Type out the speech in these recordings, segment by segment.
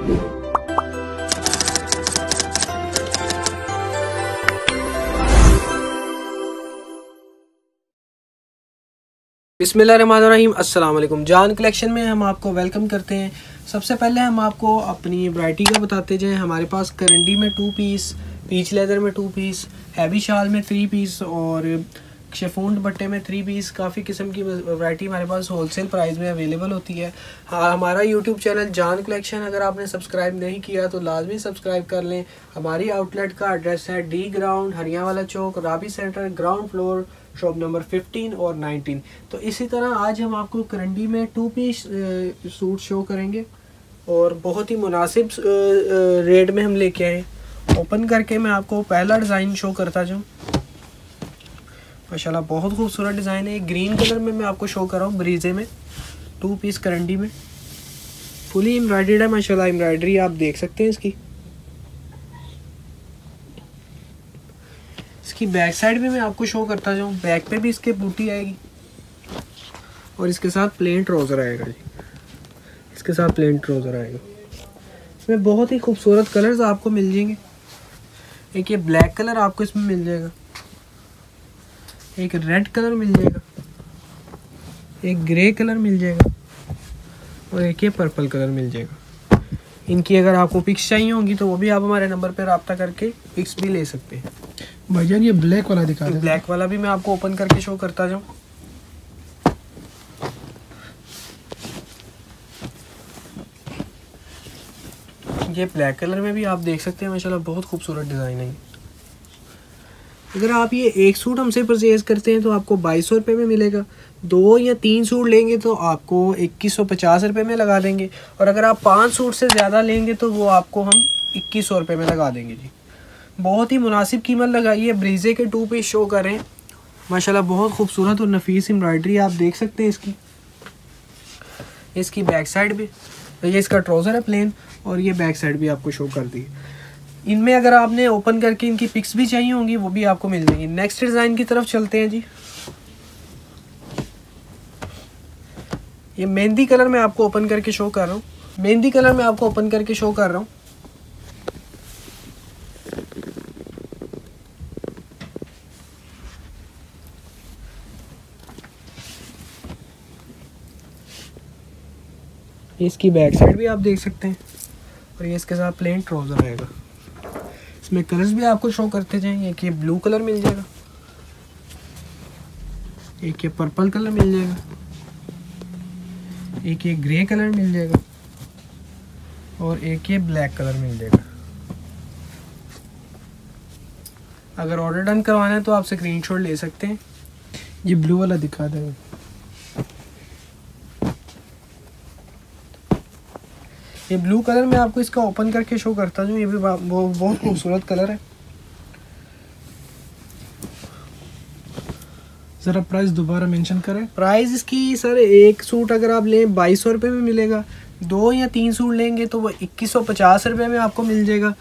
बिसमीम अस्सलाम जान कलेक्शन में हम आपको वेलकम करते हैं। सबसे पहले हम आपको अपनी वैरायटी का बताते जाएँ। हमारे पास करंडी में टू पीस पीच लेदर में टू पीस हैवी शाल में थ्री पीस और शेफून दुपट्टे में थ्री पीस काफ़ी किस्म की वैरायटी हमारे पास होलसेल प्राइस में अवेलेबल होती है। हाँ हमारा यूट्यूब चैनल जान कलेक्शन अगर आपने सब्सक्राइब नहीं किया तो लाजमी सब्सक्राइब कर लें। हमारी आउटलेट का एड्रेस है डी ग्राउंड हरियाणा वाला चौक, Rabi centre ground floor shop number 15 और 19 तो इसी तरह आज हम आपको करंडी में टू पीस सूट शो करेंगे और बहुत ही मुनासिब रेट में हम लेके आए ओपन करके मैं आपको पहला डिज़ाइन शो करता जाऊँ। माशाल्लाह, बहुत खूबसूरत डिज़ाइन है। ग्रीन कलर में मैं आपको शो कर रहा हूँ, ब्रीजे में। टू पीस करंडी में। फुली एम्ब्रॉयड है, माशाल्लाह एम्ब्रॉयडरी आप देख सकते हैं इसकी। इसकी बैक साइड भी मैं आपको शो करता जाऊँ। बैक पे भी इसके बूटी आएगी। और इसके साथ प्लेन ट्राउज़र आएगा जी। इसके साथ प्लेन ट्राउज़र आएगा। इसमें बहुत ही खूबसूरत कलर्स आपको मिल जाएँगे। एक ये ब्लैक कलर आपको इसमें मिल जाएगा। एक रेड कलर मिल जाएगा एक ग्रे कलर मिल जाएगा और एक ये पर्पल कलर मिल जाएगा। इनकी अगर आपको पिक्स चाहिए होंगी तो वो भी आप हमारे नंबर पर रबता करके पिक्स भी ले सकते हैं। भैया ये ब्लैक वाला दिखा दे। ब्लैक वाला भी मैं आपको ओपन करके शो करता जाऊँ। ये ब्लैक कलर में भी आप देख सकते हैं माशाल्लाह बहुत खूबसूरत डिज़ाइन है अगर आप ये एक सूट हमसे परचेज़ करते हैं तो आपको बाईस सौ रुपये में मिलेगा। दो या तीन सूट लेंगे तो आपको इक्कीस सौ पचास रुपये में लगा देंगे। और अगर आप पाँच सूट से ज़्यादा लेंगे तो वो आपको हम इक्कीस सौ रुपये में लगा देंगे जी। बहुत ही मुनासिब कीमत लगाई है ब्रीजे के टू पीस शो करें माशाल्लाह, बहुत खूबसूरत और नफीस एम्ब्रॉयडरी आप देख सकते हैं इसकी। इसकी बैक साइड भी, ये इसका ट्राउज़र है प्लेन और ये बैक साइड भी आपको शो कर दी। इनमें अगर आपने ओपन करके इनकी पिक्स भी चाहिए होंगी, वो भी आपको मिल जाएँगी। नेक्स्ट डिज़ाइन की तरफ़ चलते हैं जी। ये मेहंदी कलर में आपको ओपन करके शो कर रहा हूँ। मेहंदी कलर में आपको ओपन करके शो कर रहा हूँ। इसकी बैक साइड भी आप देख सकते हैं। और ये इसके साथ प्लेन ट्राउज़र आएगा। इसमें कलर्स भी आपको शो करते जाएँगे। एक ये ब्लू कलर मिल जाएगा। एक ये पर्पल कलर मिल जाएगा। एक ये ग्रे कलर मिल जाएगा। और एक ये ब्लैक कलर मिल जाएगा। अगर ऑर्डर डन करवाना है तो आप स्क्रीनशॉट ले सकते हैं। ये ब्लू वाला दिखा देंगे। ये ब्लू कलर में आपको इसका ओपन करके शो करता हूँ, ये भी बहुत खूबसूरत कलर है। ज़रा प्राइस दोबारा मेंशन करें। प्राइस इसकी सर एक सूट अगर आप लें, बाईस सौ रुपये में मिलेगा। दो या तीन सूट लेंगे तो वो इक्कीस सौ पचास रुपये में आपको मिल जाएगा।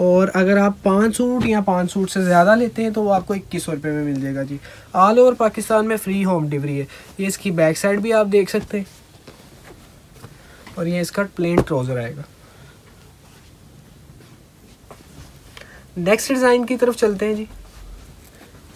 और अगर आप पाँच सूट या पाँच सूट से ज़्यादा लेते हैं तो वो आपको इक्कीस सौ रुपये में मिल जाएगा जी। ऑल ओवर पाकिस्तान में फ्री होम डिलीवरी है। ये इसकी बैक साइड भी आप देख सकते हैं। और ये इसका प्लेन ट्राउज़र आएगा। नेक्स्ट डिज़ाइन की तरफ़ चलते हैं जी।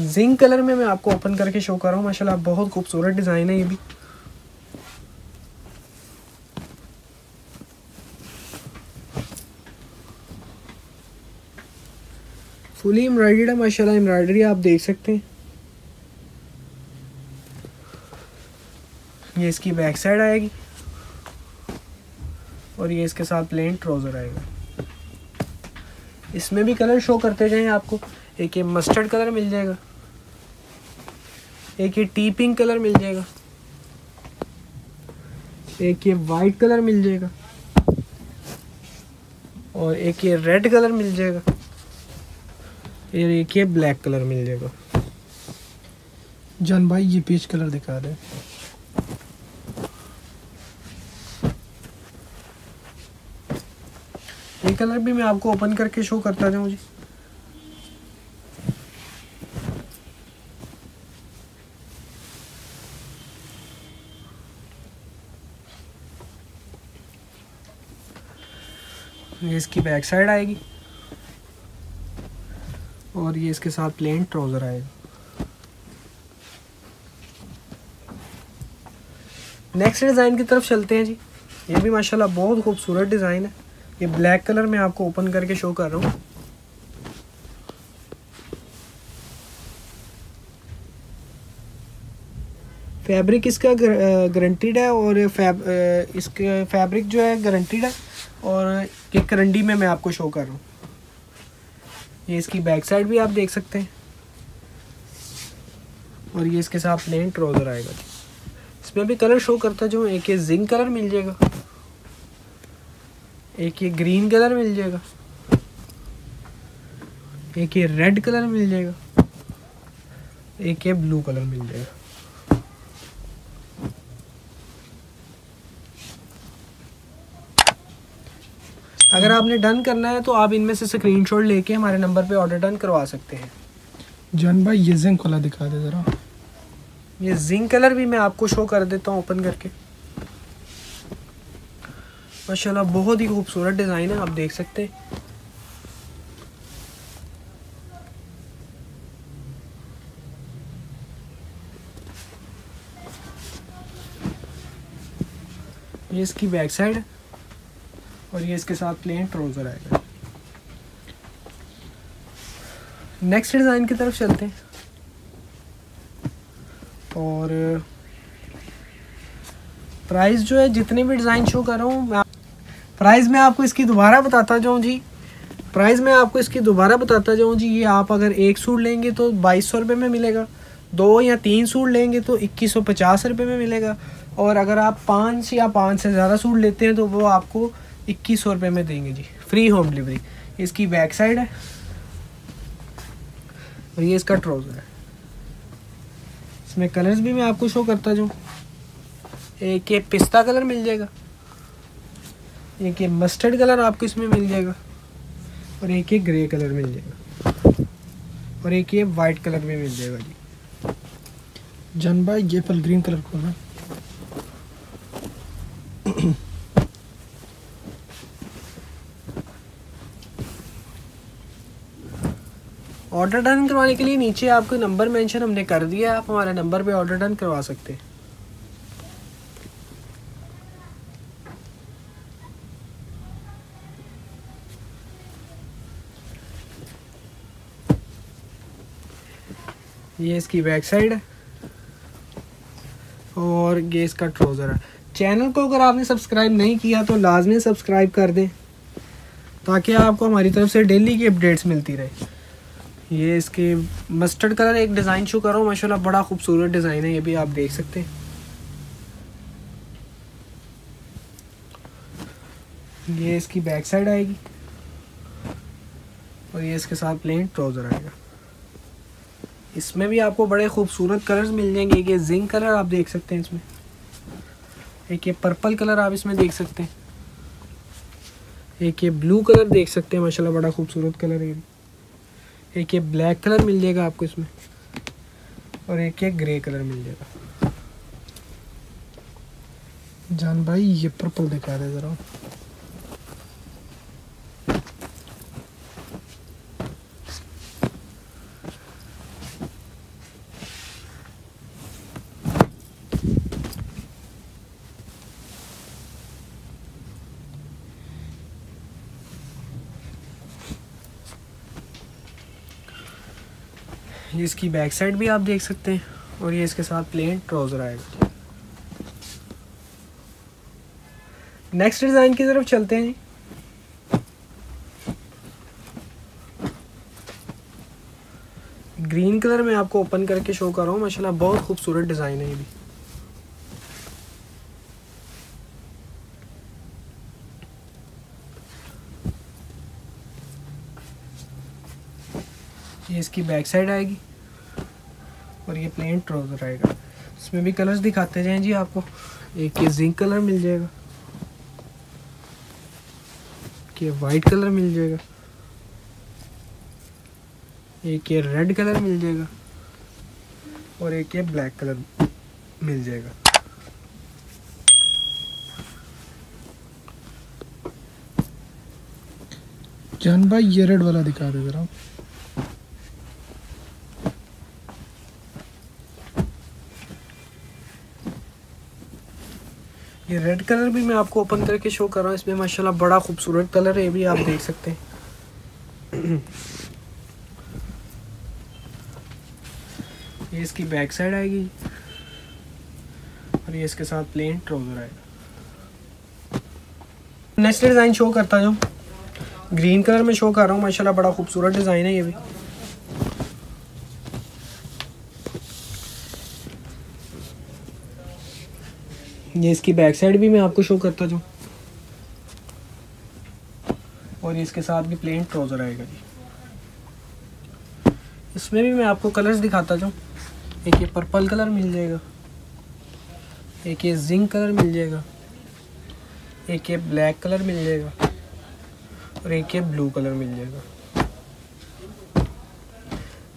जिंक कलर में मैं आपको ओपन करके शो कर रहा हूँ, माशाल्लाह बहुत खूबसूरत डिज़ाइन है ये भी। फुली एम्ब्रॉयड है, माशाल्लाह एम्ब्रॉयडरी आप देख सकते हैं। ये इसकी बैक साइड आएगी। और ये इसके साथ प्लेन ट्राउज़र आएगा। इसमें भी कलर शो करते जाएँ आपको। एक ये मस्टर्ड कलर मिल जाएगा। एक ये टी पिंक कलर मिल जाएगा। एक ये वाइट कलर मिल जाएगा। और एक ये रेड कलर मिल जाएगा। और एक ये ब्लैक कलर मिल जाएगा। जान भाई ये पीच कलर दिखा रहे ये कलर भी मैं आपको ओपन करके शो करता जाऊँ जी। ये इसकी बैक साइड आएगी। और ये इसके साथ प्लेन ट्राउज़र आएगा। नेक्स्ट डिज़ाइन की तरफ़ चलते हैं जी। ये भी माशाल्लाह बहुत खूबसूरत डिज़ाइन है। ये ब्लैक कलर में आपको ओपन करके शो कर रहा हूँ। फैब्रिक इसका गारंटीड है और फैब इसके फैब्रिक जो है गारंटीड है और ये करंडी में मैं आपको शो कर रहा हूँ। ये इसकी बैक साइड भी आप देख सकते हैं। और ये इसके साथ प्लेन ट्राउज़र आएगा। इसमें भी कलर शो करता जो एक ये जिंक कलर मिल जाएगा। एक ये ग्रीन कलर मिल जाएगा। एक ये रेड कलर मिल जाएगा। एक ये ब्लू कलर मिल जाएगा। अगर आपने डन करना है तो आप इनमें से स्क्रीनशॉट लेके हमारे नंबर पे ऑर्डर डन करवा सकते हैं। जन भाई ये जिंक वाला दिखा दे ज़रा। ये जिंक कलर भी मैं आपको शो कर देता हूँ ओपन करके। माशाल्लाह, बहुत ही खूबसूरत डिज़ाइन है, आप देख सकते हैं। ये इसकी बैक साइड और ये इसके साथ प्लेन ट्राउज़र आएगा। नेक्स्ट डिज़ाइन की तरफ़ चलते हैं। और, प्राइस जो है, जितने भी डिज़ाइन शो कर रहा हूँ, मैं प्राइस मैं आपको इसकी दोबारा बताता जाऊँ जी। प्राइस मैं आपको इसकी दोबारा बताता जाऊँ जी, ये आप अगर एक सूट लेंगे तो बाईस सौ रुपये में मिलेगा, दो या तीन सूट लेंगे तो इक्कीस सौ पचास रुपये में मिलेगा, और अगर आप पाँच या पाँच से ज़्यादा सूट लेते हैं तो वो आपको इक्कीस सौ रुपये में देंगे जी फ्री होम डिलीवरी इसकी बैक साइड है, और ये इसका ट्राउज़र है। इसमें कलर्स भी मैं आपको शो करता जाऊँ। एक ये पिस्ता कलर मिल जाएगा। एक ये मस्टर्ड कलर आपको इसमें मिल जाएगा और एक ये ग्रे कलर मिल जाएगा और एक ये वाइट कलर में मिल जाएगा जी। जान भाई, ये पल ग्रीन कलर खोलना ऑर्डर डन करवाने के लिए नीचे आपको नंबर मेंशन हमने कर दिया आप हमारे नंबर पे ऑर्डर डन करवा सकते हैं। ये इसकी बैक साइड है और ये इसका ट्राउज़र है। चैनल को अगर आपने सब्सक्राइब नहीं किया तो लाजमी सब्सक्राइब कर दें, ताकि आपको हमारी तरफ़ से डेली की अपडेट्स मिलती रहे। ये इसके मस्टर्ड कलर एक डिज़ाइन शो करो माशाल्लाह बड़ा खूबसूरत डिज़ाइन है, ये भी आप देख सकते हैं। ये इसकी बैक साइड आएगी और ये इसके साथ प्लेन ट्राउज़र आएगा। इसमें भी आपको बड़े खूबसूरत कलर्स मिल जाएँगे। एक ये जिंक कलर आप देख सकते हैं इसमें। एक ये पर्पल कलर आप इसमें देख सकते हैं। एक ये ब्लू कलर देख सकते हैं, माशाल्लाह बड़ा खूबसूरत कलर है एक ये ब्लैक कलर मिल जाएगा आपको इसमें। और एक ये ग्रे कलर मिल जाएगा। जान भाई, ये पर्पल दिखा रहे ज़रा। ये इसकी बैक साइड भी आप देख सकते हैं और ये इसके साथ प्लेन ट्राउज़र आएगा नेक्स्ट डिज़ाइन की तरफ़ चलते हैं ग्रीन कलर में आपको ओपन करके शो कर रहा हूँ, माशाल्लाह बहुत खूबसूरत डिज़ाइन है ये भी। ये इसकी बैक साइड आएगी। और ये प्लेन ट्राउज़र आएगा। इसमें भी कलर्स दिखाते जाएँ जी आपको। एक ये जिंक कलर मिल जाएगा। ये वाइट कलर मिल जाएगा। एक ये रेड कलर मिल जाएगा। और एक ये ब्लैक कलर मिल जाएगा। जान भाई, ये रेड वाला दिखा दे जरा। ये रेड कलर भी मैं आपको ओपन करके शो कर रहा हूँ। इसमें माशाल्लाह बड़ा खूबसूरत कलर है, ये भी आप देख सकते हैं। ये इसकी बैक साइड आएगी और ये इसके साथ प्लेन ट्राउज़र आएगा। नेक्स्ट डिज़ाइन शो करता जो ग्रीन कलर में शो कर रहा हूँ। माशाल्लाह बड़ा खूबसूरत डिज़ाइन है ये भी। ये इसकी बैक साइड भी मैं आपको शो करता हूँ और इसके साथ भी प्लेन ट्राउज़र आएगा जी। इसमें भी मैं आपको कलर्स दिखाता जाऊँ। एक ये पर्पल कलर मिल जाएगा। एक ये जिंक कलर मिल जाएगा। एक ये ब्लैक कलर मिल जाएगा। और एक ये ब्लू कलर मिल जाएगा।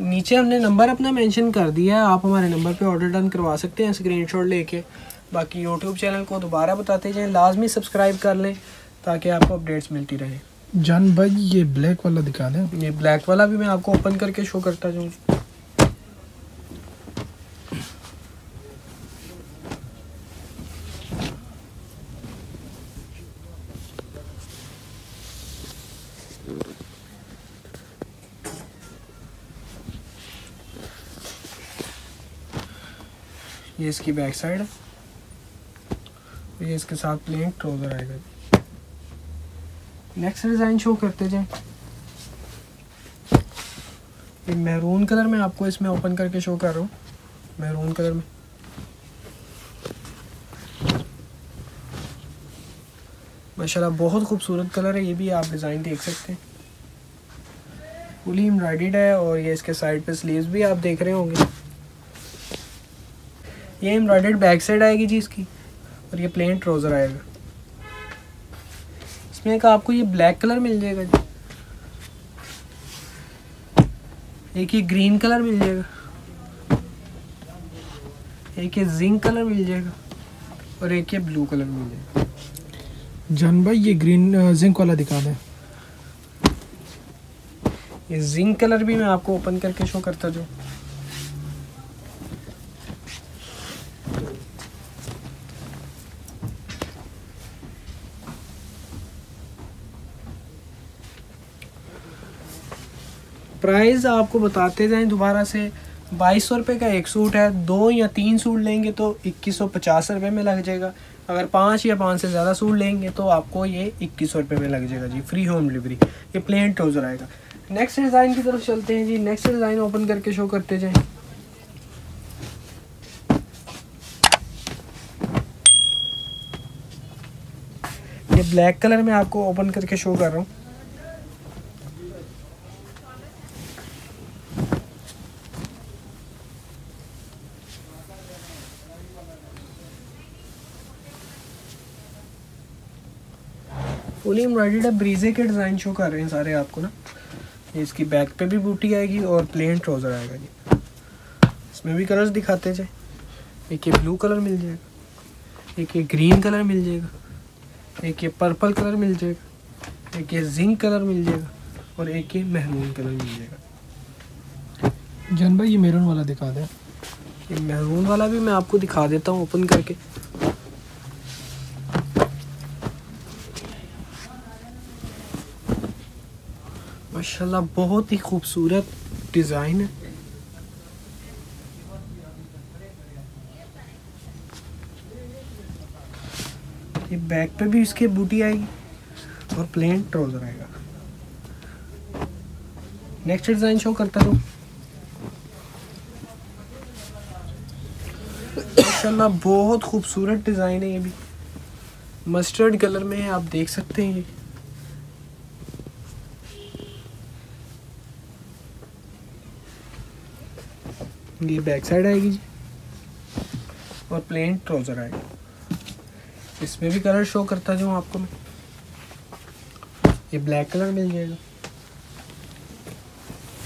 नीचे हमने नंबर अपना मेंशन कर दिया है। आप हमारे नंबर पे ऑर्डर डन करवा सकते हैं। स्क्रीनशॉट लेके। बाकी यूट्यूब चैनल को दोबारा बताते जाएँ लाजमी सब्सक्राइब कर लें ताकि आपको अपडेट्स मिलती रहे। जान भाई ये ब्लैक वाला दिखा दे। ये ब्लैक वाला भी मैं आपको ओपन करके शो करता जाऊँ। ये इसकी बैक साइड है। ये इसके साथ प्लेन ट्राउज़र आएगा। नेक्स्ट डिज़ाइन शो करते जाएँ। ये मैरून कलर में आपको इसमें ओपन करके शो कर रहा हूँ। मैरून कलर में। माशाल्लाह, बहुत खूबसूरत कलर है, ये भी आप डिज़ाइन देख सकते हैं। फुली एम्ब्रॉयड है और ये इसके साइड पे स्लीव्स भी आप देख रहे होंगे। ये एम्ब्रॉयड बैक साइड आएगी जी इसकी। और ये प्लेन ट्राउज़र आएगा। इसमें एक आपको ये ब्लैक कलर मिल जाएगा जी। एक ये ग्रीन कलर मिल जाएगा। एक ये जिंक कलर मिल जाएगा और एक ये ब्लू कलर मिल जाएगा। जान भाई ये ग्रीन जिंक वाला दिखा दे। ये जिंक कलर भी मैं आपको ओपन करके शो करता जो प्राइस आपको बताते जाएँ दोबारा से। बाईस सौ रुपये का एक सूट है, दो या तीन सूट लेंगे तो इक्कीस सौ पचास रुपये में लग जाएगा। अगर पाँच या पाँच से ज़्यादा सूट लेंगे तो आपको ये इक्कीस सौ रुपये में लग जाएगा जी फ्री होम डिलीवरी ये प्लेन ट्राउज़र आएगा। नेक्स्ट डिज़ाइन की तरफ़ चलते हैं जी। नेक्स्ट डिज़ाइन ओपन करके शो करते जाएँ। ये ब्लैक कलर में आपको ओपन करके शो कर रहा हूँ। फुली एम्ब्रॉयड है ब्रीजे के डिज़ाइन शो कर रहे हैं सारे आपको ना ये इसकी बैक पे भी बूटी आएगी और प्लेन ट्राउज़र आएगा जी इसमें भी कलर्स दिखाते जाए। एक ये ब्लू कलर मिल जाएगा एक ये ग्रीन कलर मिल जाएगा एक ये पर्पल कलर मिल जाएगा एक ये जिंक कलर मिल जाएगा और एक ये महरून कलर मिल जाएगा। जान भाई ये मेरून वाला दिखा दें। ये महरून वाला भी मैं आपको दिखा देता हूँ ओपन करके। माशाल्लाह, बहुत ही खूबसूरत डिज़ाइन है। ये बैक पे भी इसके बूटी आएगी और प्लेन ट्राउज़र आएगा। नेक्स्ट डिज़ाइन शो करता हूँ माशाल्लाह, बहुत खूबसूरत डिज़ाइन है ये भी। मस्टर्ड कलर में है, आप देख सकते हैं ये ये बैक साइड आएगी जी। और प्लेन ट्राउज़र आएगा। इसमें भी कलर शो करता जाऊँ आपको मैं। ये ब्लैक कलर मिल जाएगा।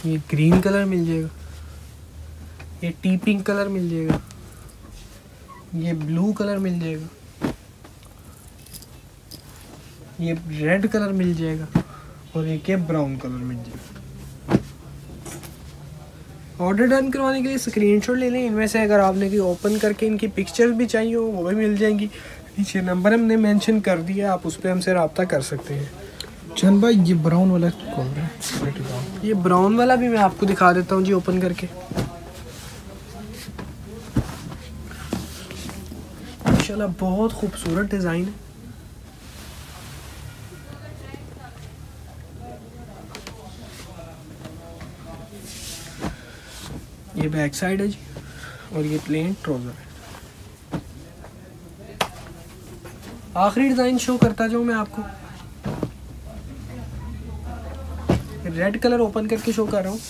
ये ग्रीन कलर मिल जाएगा। ये टी पिंक कलर मिल जाएगा। ये ब्लू कलर मिल जाएगा। ये रेड कलर मिल जाएगा। और एक है ब्राउन कलर मिल जी ऑर्डर डन करवाने के लिए स्क्रीनशॉट ले लें। इनमें से अगर आपने की ओपन करके इनकी पिक्चर्स भी चाहिए हो वो भी मिल जाएँगी। नीचे नंबर हमने मेंशन कर दिया आप उस पर हमसे रबता कर सकते हैं। जन भाई ये ब्राउन वाला रहे हैं? ये ब्राउन वाला भी मैं आपको दिखा देता हूँ जी ओपन करके। माशाल्लाह बहुत खूबसूरत डिज़ाइन है। ये बैक साइड है जी, और ये प्लेन ट्राउज़र है। आखिरी डिज़ाइन शो करता जाऊँ मैं आपको। रेड कलर ओपन करके शो कर रहा हूँ।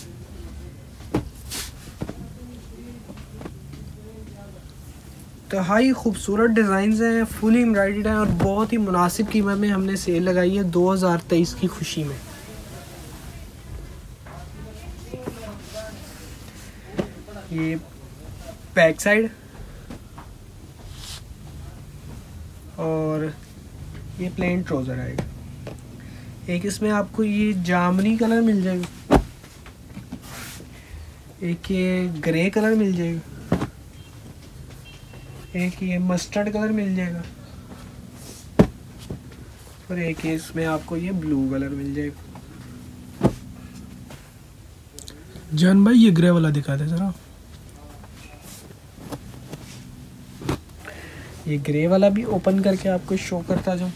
तो हाई खूबसूरत डिज़ाइन हैं फुली एम्ब्रॉयड हैं, और बहुत ही मुनासिब कीमत में हमने सेल लगाई है 2023 की खुशी में। ये बैक साइड और ये प्लेन ट्राउज़र आएगा एक इसमें आपको ये जामनी कलर मिल जाएगा। एक ये ग्रे कलर मिल जाएगा। एक ये मस्टर्ड कलर मिल जाएगा। और एक ये इसमें आपको ये ब्लू कलर मिल जाएगा। जन भाई, ये ग्रे वाला दिखा दे जरा। ये ग्रे वाला भी ओपन करके आपको शो करता जाऊँ।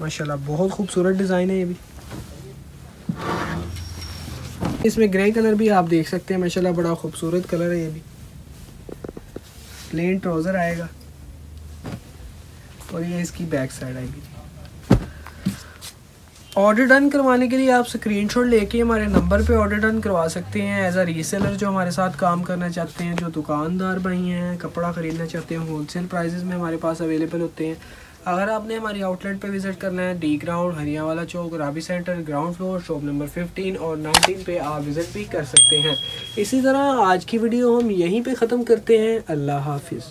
माशाल्लाह, बहुत खूबसूरत डिज़ाइन है ये भी। इसमें ग्रे कलर भी आप देख सकते हैं, माशाल्लाह, बड़ा खूबसूरत कलर है ये भी। प्लेन ट्राउज़र आएगा। और ये इसकी बैक साइड आएगी। ऑर्डर डन करवाने के लिए आप स्क्रीनशॉट लेके हमारे नंबर पे ऑर्डर डन करवा सकते हैं। एज अ रीसेलर जो हमारे साथ काम करना चाहते हैं, जो दुकानदार भाई हैं, कपड़ा ख़रीदना चाहते हैं होलसेल प्राइजेस में हमारे पास अवेलेबल होते हैं। अगर आपने हमारी आउटलेट पे विज़िट करना है डी ग्राउंड हरिया वाला चौक Rabi centre ground floor shop number 15 और 19 पे आप विज़िट भी कर सकते हैं। इसी तरह आज की वीडियो हम यहीं पे ख़त्म करते हैं। अल्लाह हाफिज़।